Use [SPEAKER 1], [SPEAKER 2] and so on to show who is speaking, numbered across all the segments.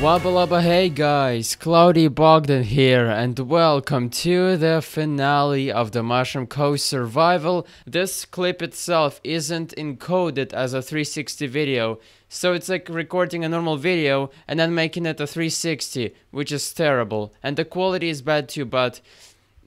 [SPEAKER 1] Wabba hey guys, Cloudy Bogdan here and welcome to the finale of the Mushroom Co. Survival. This clip itself isn't encoded as a 360 video, so it's like recording a normal video and then making it a 360, which is terrible. And the quality is bad too, but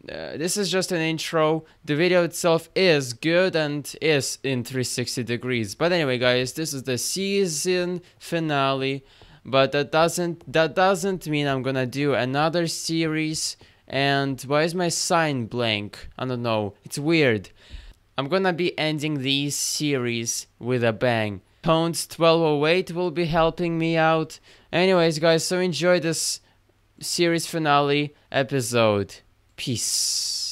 [SPEAKER 1] uh, this is just an intro. The video itself is good and is in 360 degrees. But anyway guys, this is the season finale but that doesn't that doesn't mean I'm gonna do another series and why is my sign blank? I don't know. It's weird. I'm gonna be ending these series with a bang. Tones 1208 will be helping me out. Anyways guys so enjoy this series finale episode. Peace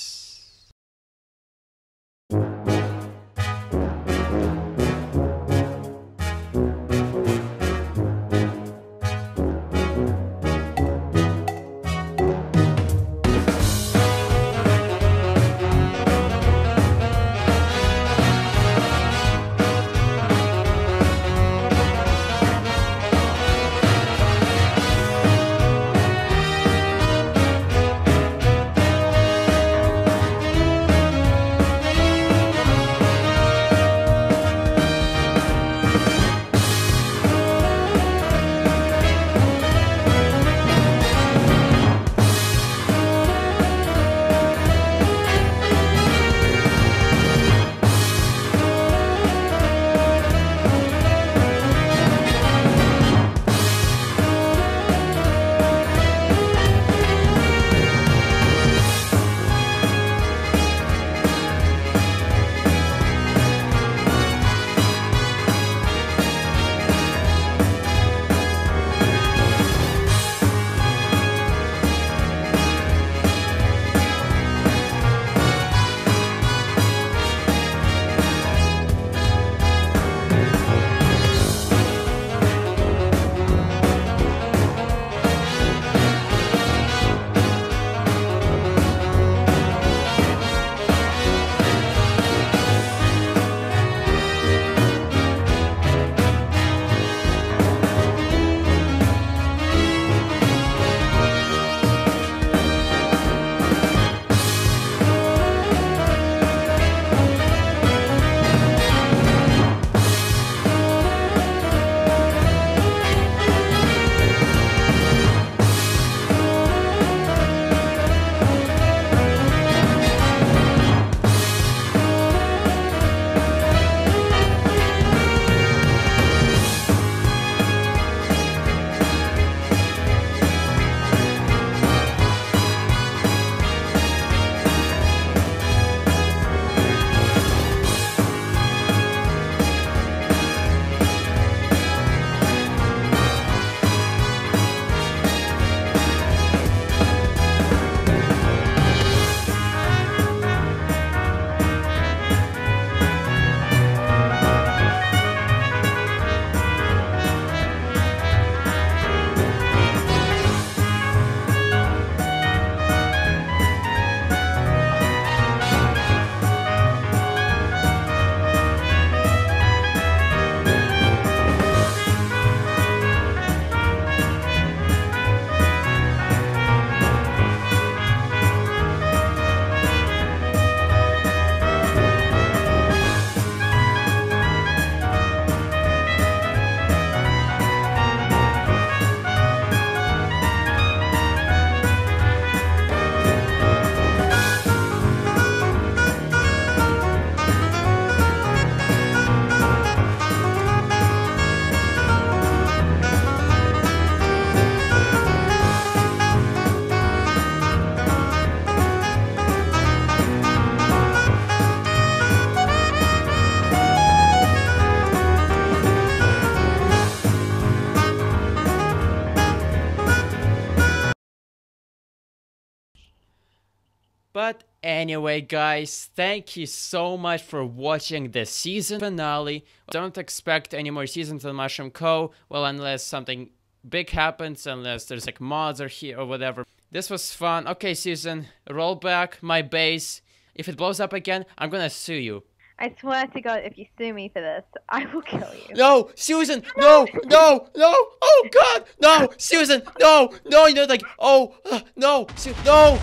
[SPEAKER 1] But anyway guys, thank you so much for watching the season finale. Don't expect any more seasons of Mushroom Co. Well, unless something big happens, unless there's like mods or here or whatever. This was fun. Okay, Susan, roll back my base. If it blows up again, I'm gonna sue you.
[SPEAKER 2] I swear to God, if you sue me for this, I will kill you.
[SPEAKER 1] No, Susan, no, no, no, oh God, no, Susan, no, no, you know, like, oh, uh, no, Su- no.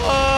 [SPEAKER 1] Ah.